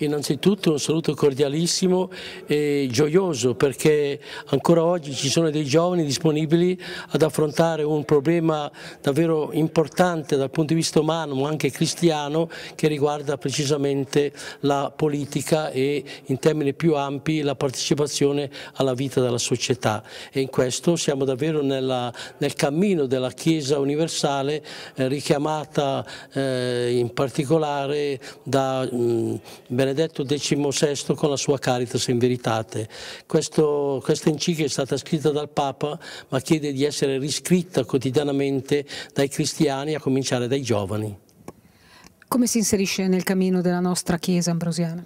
Innanzitutto un saluto cordialissimo e gioioso perché ancora oggi ci sono dei giovani disponibili ad affrontare un problema davvero importante dal punto di vista umano ma anche cristiano che riguarda precisamente la politica e in termini più ampi la partecipazione alla vita della società. E in questo siamo davvero nella, nel cammino della Chiesa universale eh, richiamata eh, in particolare da mh, Benedetto XVI con la sua Caritas in Veritate. Questo, questa enciclica è stata scritta dal Papa ma chiede di essere riscritta quotidianamente dai cristiani a cominciare dai giovani. Come si inserisce nel cammino della nostra Chiesa ambrosiana?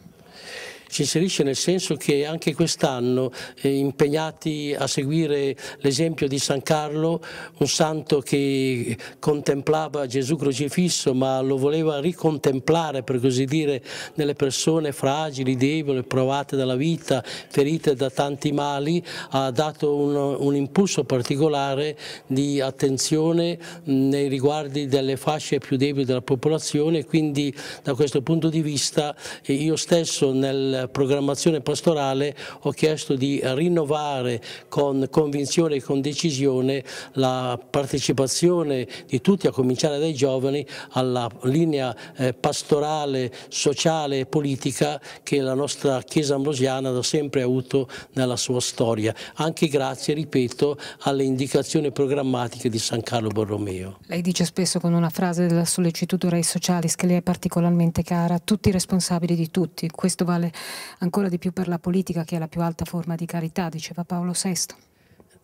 Si inserisce nel senso che anche quest'anno eh, impegnati a seguire l'esempio di San Carlo, un santo che contemplava Gesù crocifisso ma lo voleva ricontemplare per così dire nelle persone fragili, deboli, provate dalla vita, ferite da tanti mali, ha dato un, un impulso particolare di attenzione nei riguardi delle fasce più deboli della popolazione. Quindi da questo punto di vista eh, io stesso nel programmazione pastorale ho chiesto di rinnovare con convinzione e con decisione la partecipazione di tutti, a cominciare dai giovani, alla linea eh, pastorale, sociale e politica che la nostra Chiesa ambrosiana da sempre ha avuto nella sua storia, anche grazie, ripeto, alle indicazioni programmatiche di San Carlo Borromeo. Lei dice spesso con una frase della sollecitudo Rei Socialis che le è particolarmente cara, tutti responsabili di tutti, questo vale ancora di più per la politica che è la più alta forma di carità, diceva Paolo VI.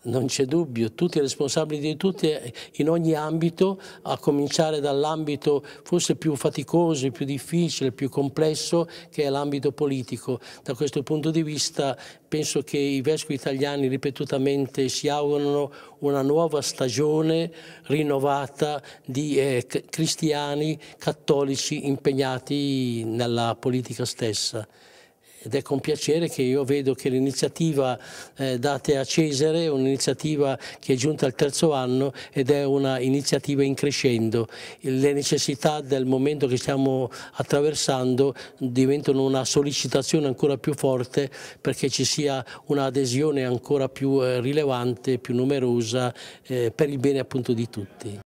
Non c'è dubbio, tutti responsabili di tutti in ogni ambito, a cominciare dall'ambito forse più faticoso, più difficile, più complesso, che è l'ambito politico. Da questo punto di vista penso che i vescovi italiani ripetutamente si augurano una nuova stagione rinnovata di eh, cristiani cattolici impegnati nella politica stessa ed è con piacere che io vedo che l'iniziativa eh, data a Cesare è un'iniziativa che è giunta al terzo anno ed è un'iniziativa in crescendo. Le necessità del momento che stiamo attraversando diventano una sollecitazione ancora più forte perché ci sia un'adesione ancora più eh, rilevante, più numerosa eh, per il bene appunto di tutti.